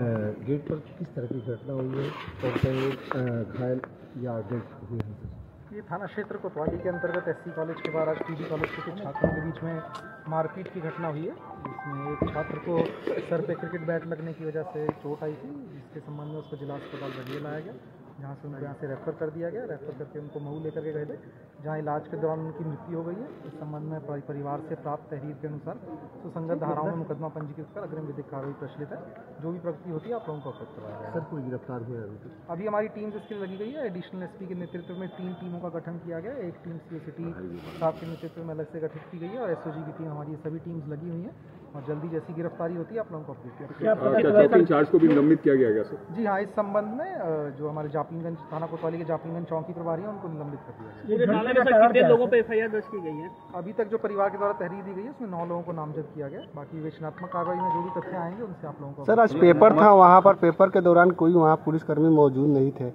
Gate पर किस तरह की घटना हुई है? और कई लोग घायल या डेड हुए हैं? ये थाना क्षेत्र कोतवाली के अंतर्गत एससी कॉलेज के बाहर पीजी कॉलेज के कुछ छात्रों के बीच में मारपीट की घटना हुई है, जिसमें एक छात्र को सर पे क्रिकेट बैट लगने की वजह से चोट आई थी, जिसके संबंध में उसको जिला अस्पताल बढ़िया लाया गया। जहाँ से उनको यहाँ से रेफर कर दिया गया रेफर करके उनको मऊ लेकर के गए थे जहाँ इलाज के दौरान उनकी मृत्यु हो गई है। इस संबंध में परिवार से प्राप्त तहरीर के अनुसार सुसंगत धाराओं में मुकदमा पंजीकृत कर अग्रिम विधिक कार्रवाई प्रचलित है। जो भी प्रगति होती है आप लोगों को अवगत करवाया जाएगा। सर कोई गिरफ़्तार हुआ है अभी हमारी टीम इसके लिए लगी गई है। एडिशनल एसपी के नेतृत्व में तीन टीमों का गठन किया गया एक टीम सी सिटी साहब के नेतृत्व में अलग से गठित की गई है और एसओजी की टीम हमारी सभी टीम्स लगी हुई हैं और जल्दी जैसी गिरफ्तारी होती है आप लोगों को अपडेट किया क्या को भी निलंबित किया गया सर? जी हाँ इस संबंध में जो हमारे जापिनगंज थाना कोतवाली के जापिनगंज चौकी प्रभारी हैं उनको निलंबित कर दिया गया। पूरे थाने में सर कितने लोगों पे एफआईआर दर्ज की गई है? अभी तक जो परिवार के द्वारा तहरीर दी गई है उसमें नौ लोगों को नामजद किया गया। बाकी विवेचनात्मक कार्रवाई में जो भी तथ्य आएँगे उनसे आप लोगों को सर आज पेपर था वहाँ पर पेपर के दौरान कोई वहाँ पुलिसकर्मी मौजूद नहीं थे।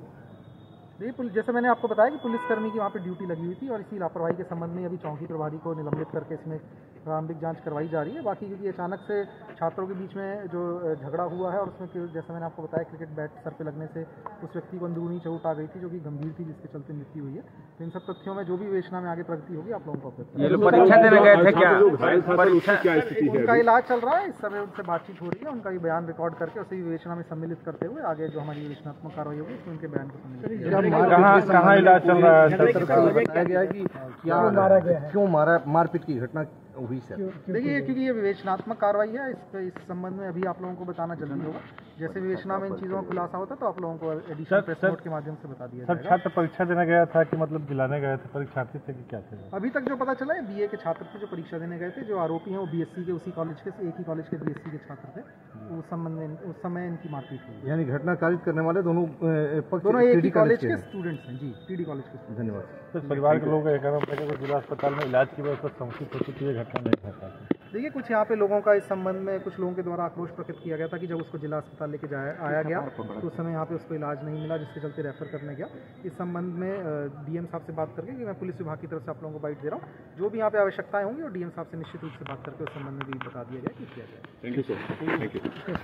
जी जैसे मैंने आपको बताया कि पुलिसकर्मी की वहाँ पे ड्यूटी लगी हुई थी और इसी लापरवाही के संबंध में अभी चौकी प्रभारी को निलंबित करके इसमें प्रारंभिक जाँच करवाई जा रही है बाकी क्योंकि अचानक से छात्रों के बीच में जो झगड़ा हुआ है और उसमें कि- जैसे मैंने आपको बताया क्रिकेट बैट सर पे लगने से उस व्यक्ति को अंदरूनी चोट आ गई थी जो कि गंभीर थी जिसके चलते मृत्यु हुई है तो इन सब तथ्यों में जो भी विवेचना में आगे प्रगति होगी आप लोगों को अवगत परीक्षा देने गए थे क्या जो घायल था सर उसकी क्या स्थिति है उनका इलाज चल रहा है इस समय उनसे बातचीत हो रही है उनका ये बयान रिकॉर्ड करके उसे विवेचना में सम्मिलित करते हुए आगे जो हमारी विवेचनात्मक कार्रवाई होगी उसमें उनके बयान को सम्मिलित किया कहाँ कहाँ इलाज चल रहा है बताया गया है कि क्या क्यों मारा मारपीट की घटना हुई सर। देखिए क्योंकि ये विवेचनात्मक कार्रवाई है इस पे इस संबंध में अभी आप लोगों को बताना जल्दी होगा। जैसे विवेचना में इन चीज़ों का खुलासा होता है तो आप लोगों को एडिशनल प्रेस नोट के माध्यम से बता दिया सर जाएगा। छात्र परीक्षा देने गया था कि मतलब दिलाने गए थे परीक्षार्थी थे कि क्या थे? अभी तक जो पता चला है बीए के छात्र थे जो परीक्षा देने गए थे जो आरोपी हैं वो बीएससी के उसी कॉलेज के एक ही कॉलेज के बीएससी के छात्र थे। उस संबंध में उस समय इनकी मारपीट हुई। यानी घटना कारित करने वाले दोनों पक्ष दोनों एक ही कॉलेज के हैं। स्टूडेंट्स हैं जी पीडी कॉलेज के धन्यवाद। तो परिवार के लोग जिला अस्पताल में इलाज की वजह से संकित होती थी घटना नहीं खाता देखिए कुछ यहाँ पे लोगों का इस संबंध में कुछ लोगों के द्वारा आक्रोश प्रकट किया गया था कि जब उसको जिला अस्पताल लेके जाया आया गया तो उस समय यहाँ पे उसको इलाज नहीं मिला जिसके चलते रेफर करने गया। इस संबंध में डीएम साहब से बात करके कि मैं पुलिस विभाग की तरफ़ से आप लोगों को बाइट दे रहा हूँ। जो भी यहाँ पे आवश्यकताएँ होंगी और डीएम साहब से निश्चित रूप से बात करके उस संबंध में भी बता दिया गया कि किया जाए। Thank you sir thank you